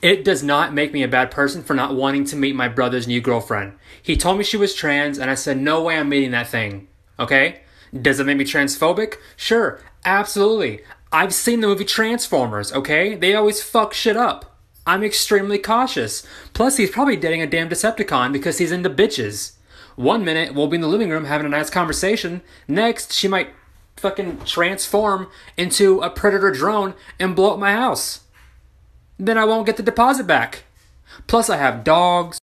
It does not make me a bad person for not wanting to meet my brother's new girlfriend. He told me she was trans, and I said, no way I'm meeting that thing. Okay? Does it make me transphobic? Sure, absolutely. I've seen the movie Transformers, okay? They always fuck shit up. I'm extremely cautious. Plus, he's probably dating a damn Decepticon because he's into bitches. One minute, we'll be in the living room having a nice conversation. Next, she might fucking transform into a predator drone and blow up my house. Then I won't get the deposit back. Plus, I have dogs.